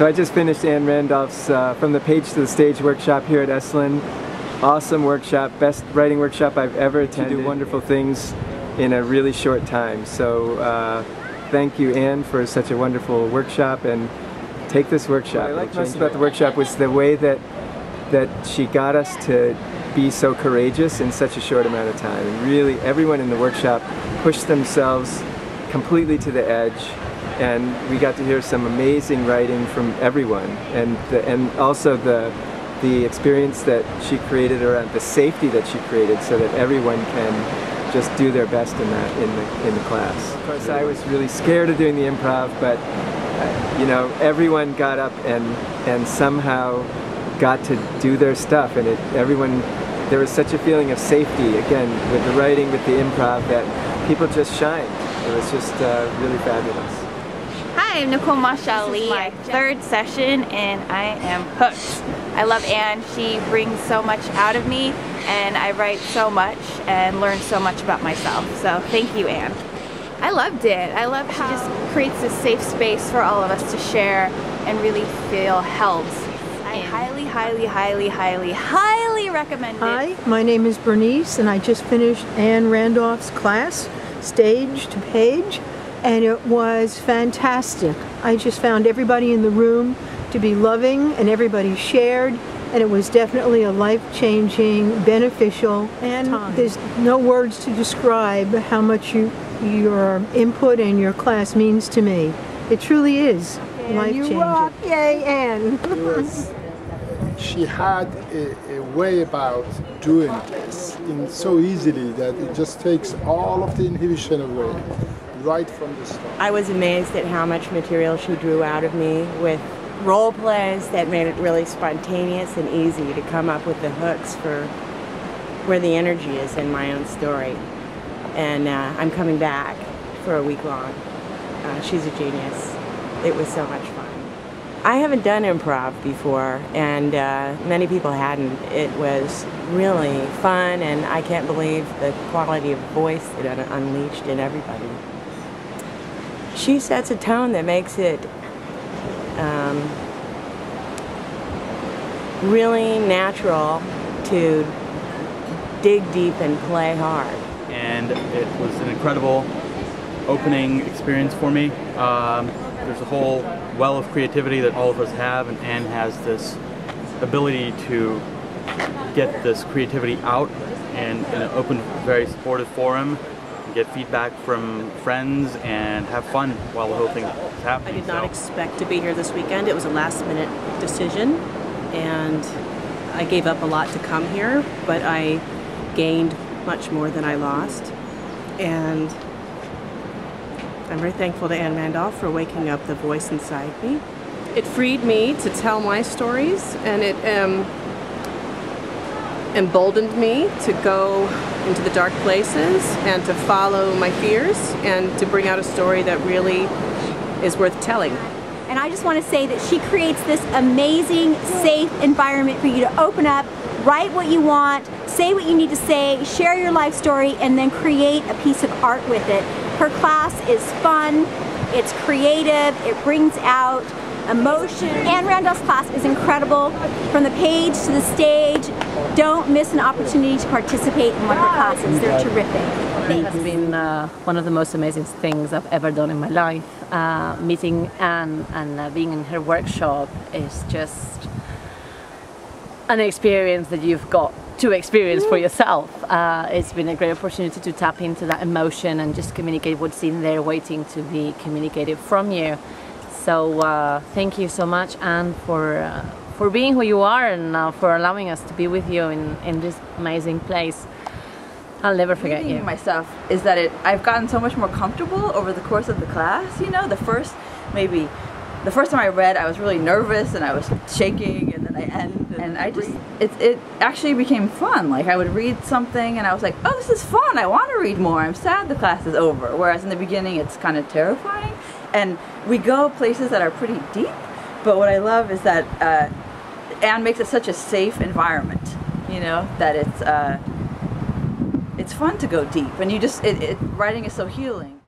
So I just finished Ann Randolph's uh, From the Page to the Stage workshop here at Esalen. Awesome workshop, best writing workshop I've ever attended. do wonderful things in a really short time. So uh, thank you Ann for such a wonderful workshop and take this workshop. What I like most about the workshop was the way that that she got us to be so courageous in such a short amount of time. And really everyone in the workshop pushed themselves completely to the edge and we got to hear some amazing writing from everyone and the, and also the the experience that she created around the safety that she created so that everyone can just do their best in that in the in the class. Of course I was really scared of doing the improv but uh, you know everyone got up and and somehow got to do their stuff and it everyone there was such a feeling of safety again with the writing with the improv that people just shined. It was just uh, really fabulous. Hi, I'm Nicole Mashali, third session, and I am hooked. I love Ann. She brings so much out of me, and I write so much and learn so much about myself. So thank you, Ann. I loved it. I love how she just creates a safe space for all of us to share and really feel held. I highly, highly, highly, highly, highly recommend it. Hi, my name is Bernice, and I just finished Ann Randolph's class, Stage to Page and it was fantastic. I just found everybody in the room to be loving and everybody shared and it was definitely a life-changing, beneficial, and time. there's no words to describe how much you, your input and your class means to me. It truly is life-changing. You rock, yay, Ann! she had a, a, way about doing this in so easily that it just takes all of the inhibition away right from the start. I was amazed at how much material she drew out of me with role plays that made it really spontaneous and easy to come up with the hooks for where the energy is in my own story. And uh, I'm coming back for a week long. Uh, she's a genius. It was so much fun. I haven't done improv before, and uh, many people hadn't. It was really fun, and I can't believe the quality of voice that it unleashed in everybody she sets a tone that makes it um, really natural to dig deep and play hard. And it was an incredible opening experience for me. Um, there's a whole well of creativity that all of us have, and Ann has this ability to get this creativity out in, in an open, very supportive forum get feedback from friends and have fun while the whole thing is happening. I did not so. expect to be here this weekend. It was a last minute decision and I gave up a lot to come here, but I gained much more than I lost. And I'm very thankful to Ann Randolph for waking up the voice inside me. It freed me to tell my stories and it um, emboldened me to go into the dark places and to follow my fears and to bring out a story that really is worth telling. And I just want to say that she creates this amazing, safe environment for you to open up, write what you want, say what you need to say, share your life story, and then create a piece of art with it. Her class is fun, it's creative, it brings out emotion. Ann Randolph's class is incredible. From the page to the stage, don't miss an opportunity to participate in one of her classes. They're terrific. It has been uh, one of the most amazing things I've ever done in my life. Uh, meeting Ann and uh, being in her workshop is just an experience that you've got to experience for yourself. Uh, it's been a great opportunity to tap into that emotion and just communicate what's in there waiting to be communicated from you. So uh, thank you so much, Ann, for uh, for being who you are and uh, for allowing us to be with you in, in this amazing place. I'll never forget Reading you. myself is that it I've gotten so much more comfortable over the course of the class. You know, the first maybe the first time I read, I was really nervous and I was shaking, and then I end, and I just it it actually became fun. Like I would read something, and I was like, oh, this is fun. I want to read more. I'm sad the class is over. Whereas in the beginning, it's kind of terrifying and we go places that are pretty deep but what I love is that uh, Ann makes it such a safe environment you know that it's uh, it's fun to go deep. And you just it, it, writing is so healing